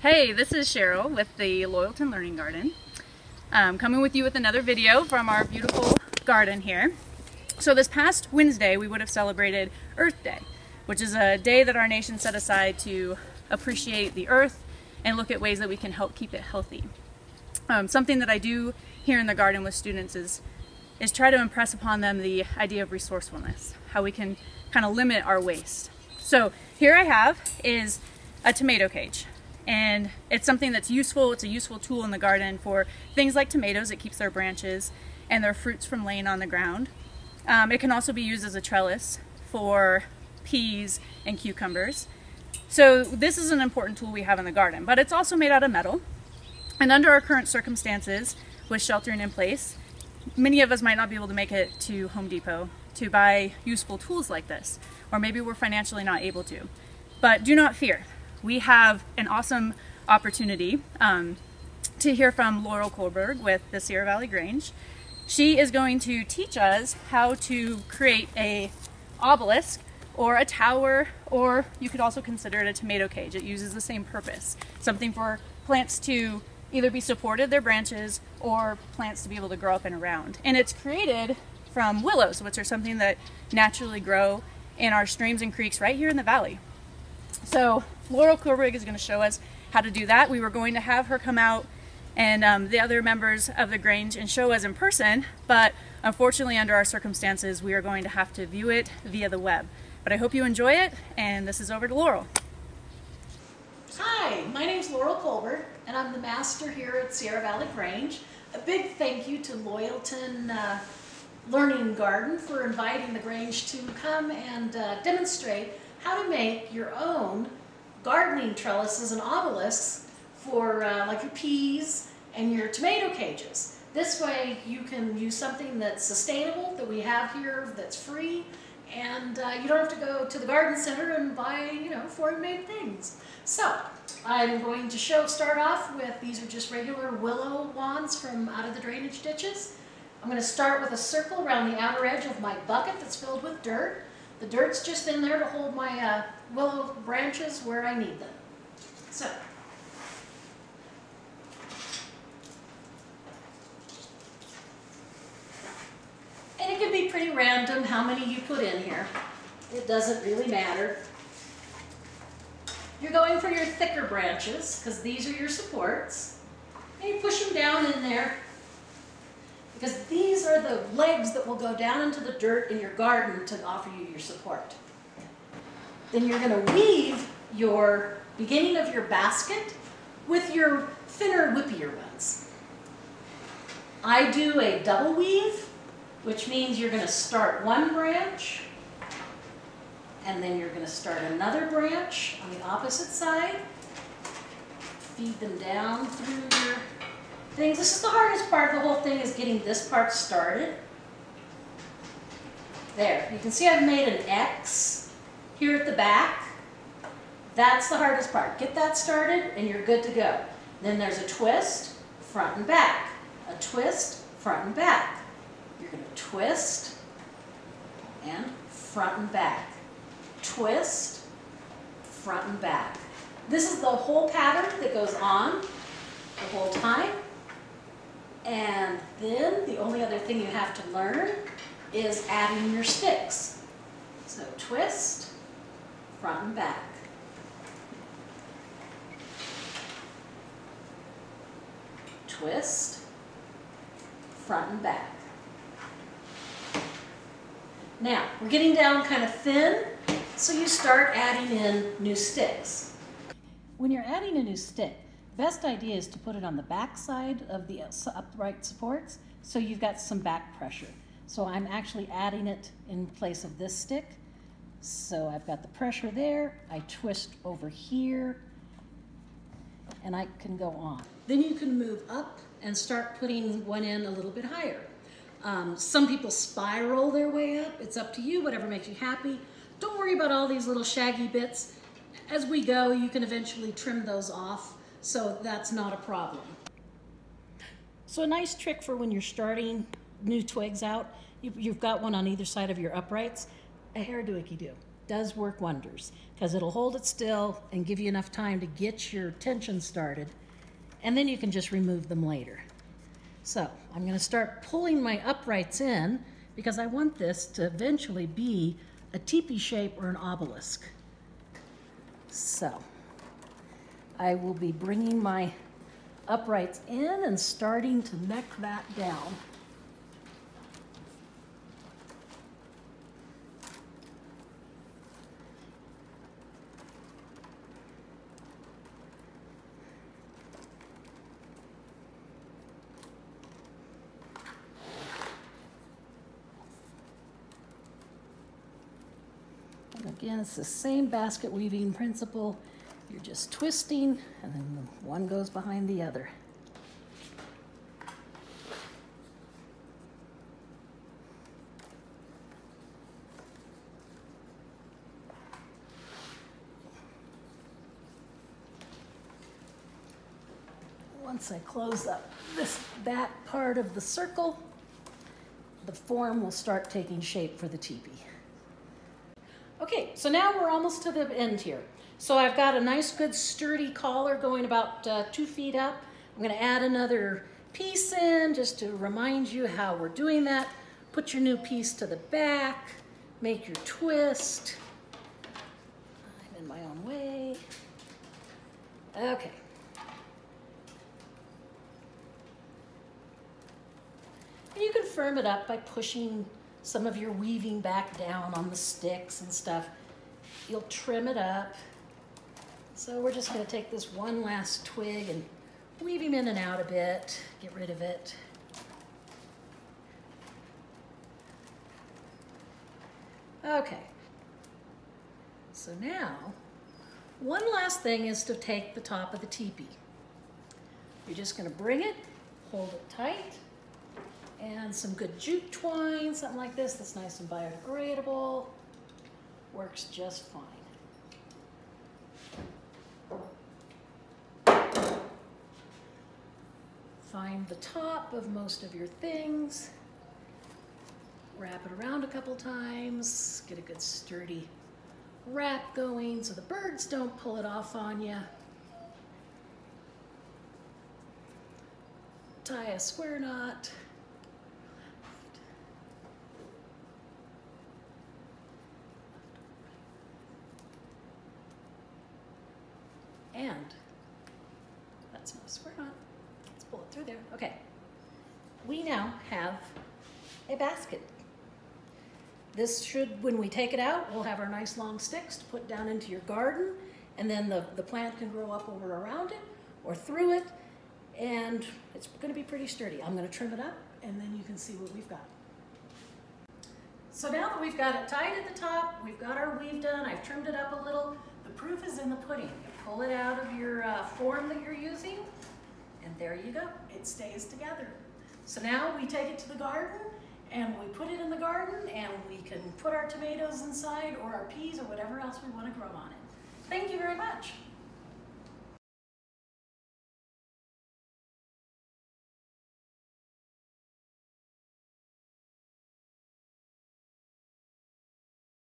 Hey, this is Cheryl with the Loyalton Learning Garden. Um, coming with you with another video from our beautiful garden here. So this past Wednesday, we would have celebrated Earth Day, which is a day that our nation set aside to appreciate the earth and look at ways that we can help keep it healthy. Um, something that I do here in the garden with students is, is try to impress upon them the idea of resourcefulness, how we can kind of limit our waste. So here I have is a tomato cage and it's something that's useful. It's a useful tool in the garden for things like tomatoes. It keeps their branches and their fruits from laying on the ground. Um, it can also be used as a trellis for peas and cucumbers. So this is an important tool we have in the garden, but it's also made out of metal. And under our current circumstances, with sheltering in place, many of us might not be able to make it to Home Depot to buy useful tools like this, or maybe we're financially not able to. But do not fear, we have an awesome opportunity um, to hear from Laurel Kohlberg with the Sierra Valley Grange. She is going to teach us how to create a obelisk or a tower, or you could also consider it a tomato cage. It uses the same purpose. Something for plants to either be supported, their branches, or plants to be able to grow up and around. And it's created from willows, which are something that naturally grow in our streams and creeks right here in the valley. So Laurel Kohlberg is going to show us how to do that. We were going to have her come out and um, the other members of the Grange and show us in person, but unfortunately under our circumstances we are going to have to view it via the web. But I hope you enjoy it, and this is over to Laurel. Hi, my name is Laurel Kohlberg, and I'm the master here at Sierra Valley Grange. A big thank you to Loyalton uh, Learning Garden for inviting the Grange to come and uh, demonstrate how to make your own gardening trellises and obelisks for uh, like your peas and your tomato cages. This way you can use something that's sustainable that we have here that's free and uh, you don't have to go to the garden center and buy, you know, foreign made things. So I'm going to show, start off with, these are just regular willow wands from out of the drainage ditches. I'm going to start with a circle around the outer edge of my bucket that's filled with dirt. The dirt's just in there to hold my uh, willow branches where I need them. So, and it can be pretty random how many you put in here. It doesn't really matter. You're going for your thicker branches because these are your supports. And you push them down in there because these are the legs that will go down into the dirt in your garden to offer you your support. Then you're going to weave your beginning of your basket with your thinner, whippier ones. I do a double weave, which means you're going to start one branch, and then you're going to start another branch on the opposite side, feed them down through your things. This is the hardest part of the whole thing is getting this part started. There, you can see I've made an X here at the back. That's the hardest part. Get that started and you're good to go. Then there's a twist, front and back. A twist, front and back. You're going to twist and front and back. Twist, front and back. This is the whole pattern that goes on the whole time. And then the only other thing you have to learn is adding your sticks. So twist, front and back. Twist, front and back. Now, we're getting down kind of thin, so you start adding in new sticks. When you're adding a new stick, best idea is to put it on the back side of the upright supports so you've got some back pressure. So I'm actually adding it in place of this stick. So I've got the pressure there, I twist over here, and I can go on. Then you can move up and start putting one end a little bit higher. Um, some people spiral their way up. It's up to you, whatever makes you happy. Don't worry about all these little shaggy bits. As we go, you can eventually trim those off so that's not a problem. So a nice trick for when you're starting new twigs out, you, have got one on either side of your uprights, a hair doohickey do. does work wonders because it'll hold it still and give you enough time to get your tension started, and then you can just remove them later. So I'm going to start pulling my uprights in because I want this to eventually be a teepee shape or an obelisk. So I will be bringing my uprights in and starting to neck that down. And again, it's the same basket weaving principle. You're just twisting and then one goes behind the other. Once I close up this back part of the circle, the form will start taking shape for the teepee. Okay, so now we're almost to the end here. So I've got a nice good sturdy collar going about uh, two feet up. I'm gonna add another piece in just to remind you how we're doing that. Put your new piece to the back, make your twist. I'm in my own way. Okay. And you can firm it up by pushing some of your weaving back down on the sticks and stuff. You'll trim it up. So we're just gonna take this one last twig and weave him in and out a bit, get rid of it. Okay. So now, one last thing is to take the top of the teepee. You're just gonna bring it, hold it tight, and some good jute twine, something like this that's nice and biodegradable. Works just fine. Find the top of most of your things. Wrap it around a couple times. Get a good sturdy wrap going so the birds don't pull it off on you. Tie a square knot. And that's not a square knot. Pull it through there. Okay. We now have a basket. This should, when we take it out, we'll have our nice long sticks to put down into your garden, and then the, the plant can grow up over around it or through it, and it's gonna be pretty sturdy. I'm gonna trim it up, and then you can see what we've got. So now that we've got it tied at the top, we've got our weave done, I've trimmed it up a little, the proof is in the pudding. You pull it out of your uh, form that you're using, and there you go, it stays together. So now we take it to the garden, and we put it in the garden, and we can put our tomatoes inside, or our peas, or whatever else we want to grow on it. Thank you very much.